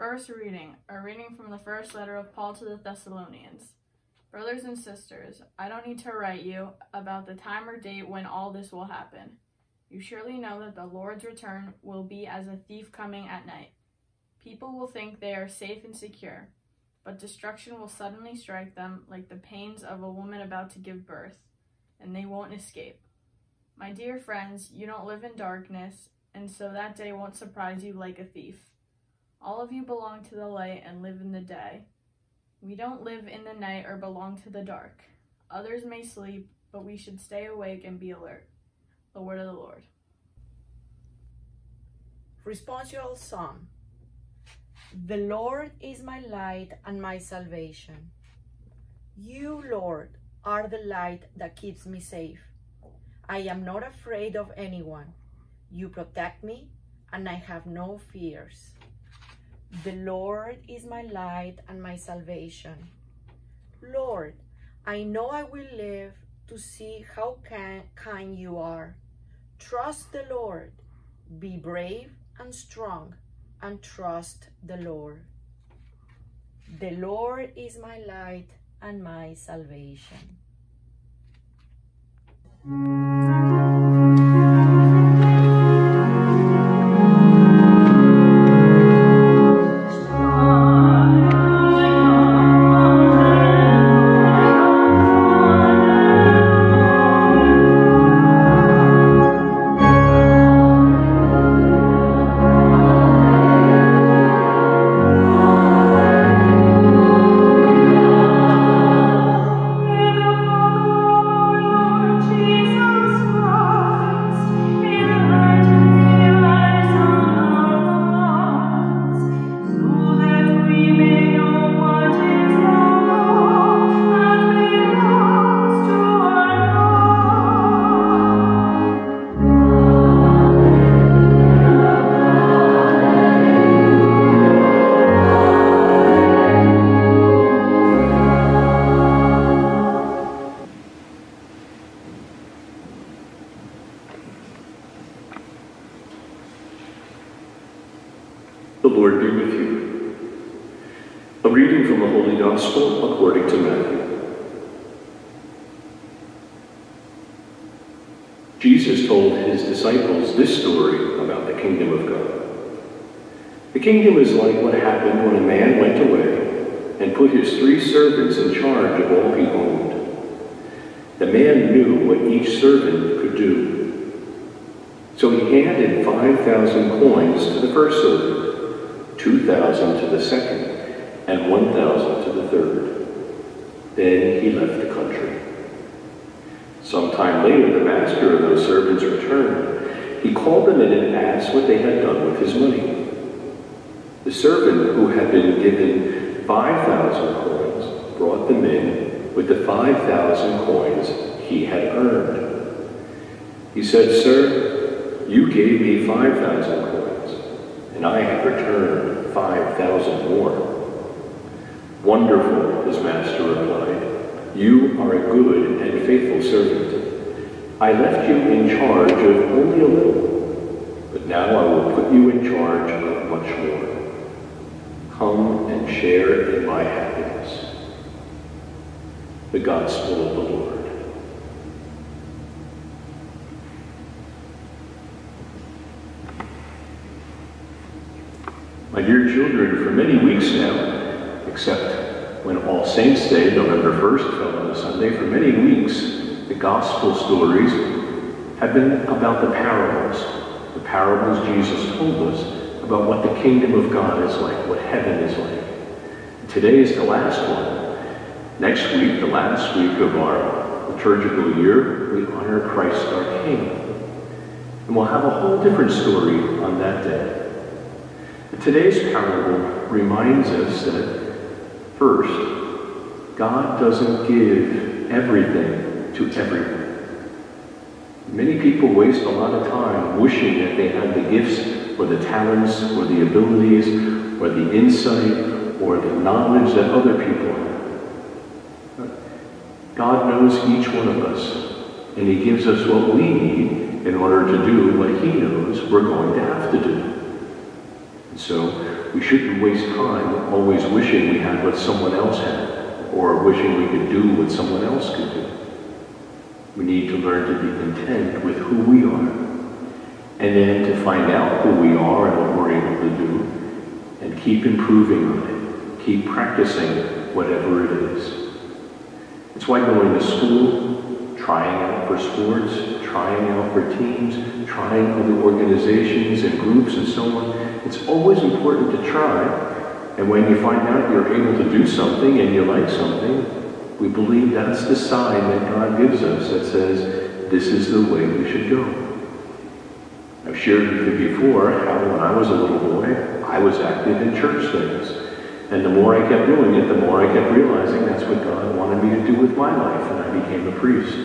First reading, a reading from the first letter of Paul to the Thessalonians. Brothers and sisters, I don't need to write you about the time or date when all this will happen. You surely know that the Lord's return will be as a thief coming at night. People will think they are safe and secure, but destruction will suddenly strike them like the pains of a woman about to give birth, and they won't escape. My dear friends, you don't live in darkness, and so that day won't surprise you like a thief. All of you belong to the light and live in the day. We don't live in the night or belong to the dark. Others may sleep, but we should stay awake and be alert. The word of the Lord. Responsorial Psalm The Lord is my light and my salvation. You, Lord, are the light that keeps me safe. I am not afraid of anyone. You protect me, and I have no fears. The Lord is my light and my salvation. Lord, I know I will live to see how kind you are. Trust the Lord. Be brave and strong and trust the Lord. The Lord is my light and my salvation. A reading from the Holy Gospel according to Matthew. Jesus told his disciples this story about the kingdom of God. The kingdom is like what happened when a man went away and put his three servants in charge of all he owned. The man knew what each servant could do. So he handed 5,000 coins to the first servant 2,000 to the second, and 1,000 to the third. Then he left the country. Some time later, the master of those servants returned. He called them in and asked what they had done with his money. The servant who had been given 5,000 coins brought them in with the 5,000 coins he had earned. He said, Sir, you gave me 5,000 coins and I have returned 5,000 more. Wonderful, his master replied. You are a good and faithful servant. I left you in charge of only a little, but now I will put you in charge of much more. Come and share in my happiness. The Gospel of the Lord. My dear children, for many weeks now, Saints' Day, November 1st, fell on a Sunday, for many weeks, the gospel stories have been about the parables. The parables Jesus told us about what the kingdom of God is like, what heaven is like. Today is the last one. Next week, the last week of our liturgical year, we honor Christ our King. And we'll have a whole different story on that day. Today's parable reminds us that, first, God doesn't give everything to everyone. Many people waste a lot of time wishing that they had the gifts or the talents or the abilities or the insight or the knowledge that other people have. God knows each one of us, and He gives us what we need in order to do what He knows we're going to have to do. And So We shouldn't waste time always wishing we had what someone else had or wishing we could do what someone else could do. We need to learn to be content with who we are and then to find out who we are and what we're able to do and keep improving on it, keep practicing whatever it is. It's why going to school, trying out for sports, trying out for teams, trying other organizations and groups and so on, it's always important to try. And when you find out you're able to do something and you like something, we believe that's the sign that God gives us that says, this is the way we should go. I've shared with you before how when I was a little boy, I was active in church things. And the more I kept doing it, the more I kept realizing that's what God wanted me to do with my life, and I became a priest.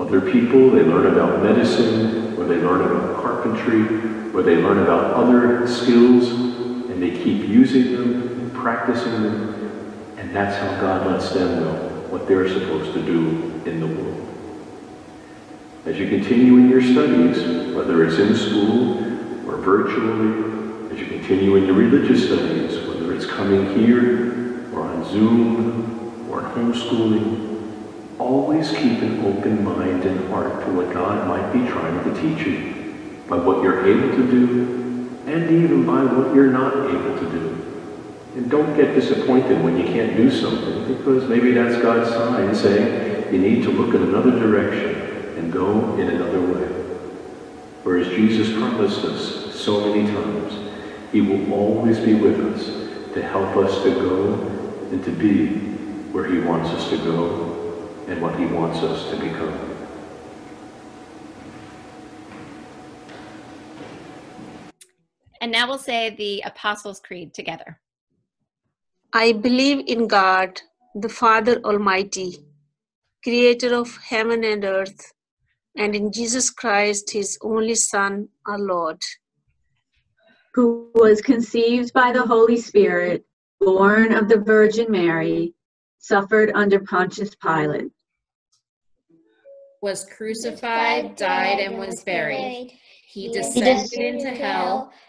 Other people, they learn about medicine, or they learn about carpentry, or they learn about other skills, and they keep using them, practicing them, and that's how God lets them know what they're supposed to do in the world. As you continue in your studies, whether it's in school or virtually, as you continue in your religious studies, whether it's coming here or on Zoom or in homeschooling, always keep an open mind and heart to what God might be trying to teach you by what you're able to do and even by what you're not able to do. And don't get disappointed when you can't do something because maybe that's God's sign saying you need to look in another direction and go in another way. Whereas Jesus promised us so many times, he will always be with us to help us to go and to be where he wants us to go and what he wants us to become. Now we'll say the Apostles' Creed together. I believe in God, the Father Almighty, creator of heaven and earth, and in Jesus Christ, his only Son, our Lord, who was conceived by the Holy Spirit, born of the Virgin Mary, suffered under Pontius Pilate, was crucified, died, and was buried. He descended into hell.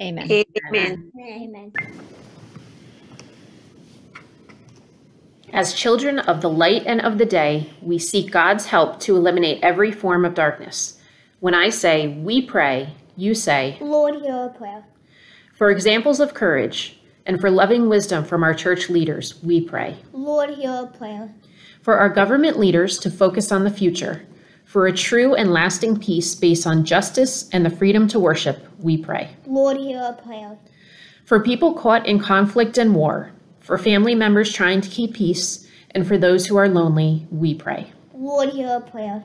Amen. Amen. Amen. As children of the light and of the day, we seek God's help to eliminate every form of darkness. When I say we pray, you say, Lord, hear our prayer. For examples of courage and for loving wisdom from our church leaders, we pray. Lord, hear our prayer. For our government leaders to focus on the future. For a true and lasting peace based on justice and the freedom to worship, we pray. Lord, hear our prayer. For people caught in conflict and war, for family members trying to keep peace, and for those who are lonely, we pray. Lord, hear our prayer.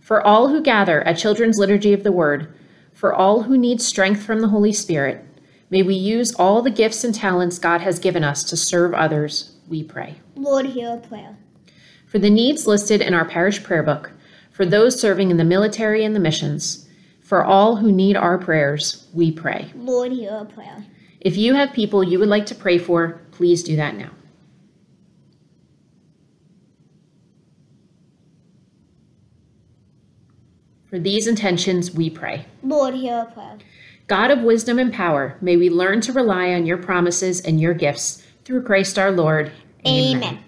For all who gather at Children's Liturgy of the Word, for all who need strength from the Holy Spirit, may we use all the gifts and talents God has given us to serve others, we pray. Lord, hear our prayer. For the needs listed in our parish prayer book, for those serving in the military and the missions, for all who need our prayers, we pray. Lord, hear our prayer. If you have people you would like to pray for, please do that now. For these intentions, we pray. Lord, hear our prayer. God of wisdom and power, may we learn to rely on your promises and your gifts through Christ our Lord. Amen.